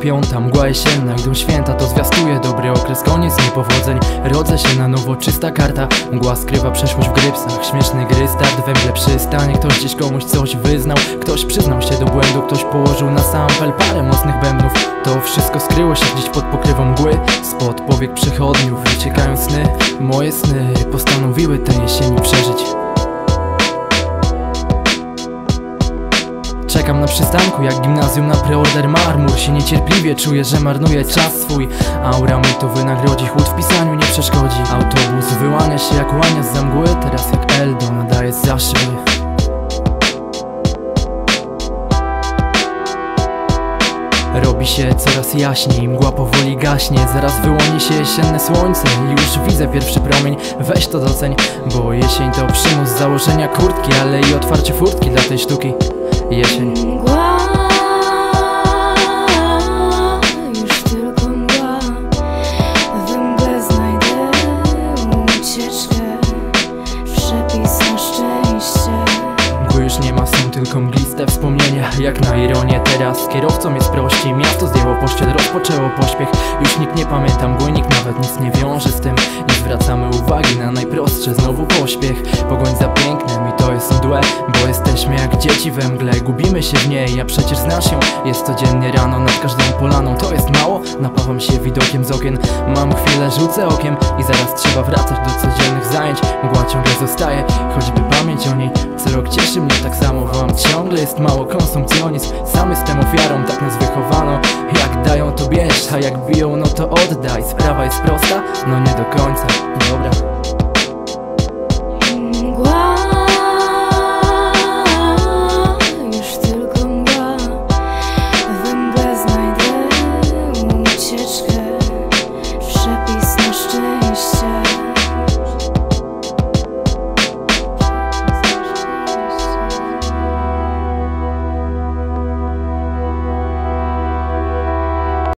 piąta, mgła jesienna Idą święta, to zwiastuje dobry okres. Koniec niepowodzeń, rodzę się na nowo. Czysta karta, mgła skrywa przeszłość w grypsach. Śmieszny gry, start we mgle przystanie. Ktoś gdzieś komuś coś wyznał Ktoś przyznał się do błędu. Ktoś położył na sample parę mocnych bębnów. To wszystko skryło się gdzieś pod pokrywą mgły. Spod powiek przychodniów wyciekają sny. Moje sny postanowiły tę jesieni przeżyć Czekam na przystanku jak gimnazjum na preorder marmur. Się niecierpliwie czuję, że marnuję czas swój. Aura mi to wynagrodzi, chłód w pisaniu nie przeszkodzi. Autobus wyłania się jak łania z mgły Teraz jak Eldo nadaje szyby Robi się coraz jaśniej, mgła powoli gaśnie. Zaraz wyłoni się jesienne słońce już widzę pierwszy promień. Weź to doceń, bo jesień to przymus założenia kurtki Ale i otwarcie furtki dla tej sztuki Jesień. Mgła, już tylko mgła. We mgle znajdę ucieczkę Przepis na szczęście Mgły już nie ma, są tylko mgliste wspomnienia. Jak na ironię teraz kierowcą jest prościej Miasto zdjęło pościel, rozpoczęło pośpiech. Już nikt nie pamięta mgły, nikt nawet nic nie wiąże z tym. Nie zwracamy uwagi na najprostsze, znowu pośpiech. Pogoń za pięknem i to jest mdłe Bo jesteśmy jak dzieci we mgle, gubimy się w niej A przecież znasz ją, jest codziennie rano nad każdą polaną To jest mało, napawam się widokiem z okien Mam chwilę, rzucę okiem i zaraz trzeba wracać do codziennych zajęć. Mgła ciągle zostaje, choćby pamięć o niej. Co rok cieszy mnie tak samo, wam ciągle jest mało. Konsumpcjonizm Sam jestem ofiarą, tak nas wychowano. Jak dają to bierz, a jak biją no to oddaj. Sprawa jest prosta? No nie do końca, dobra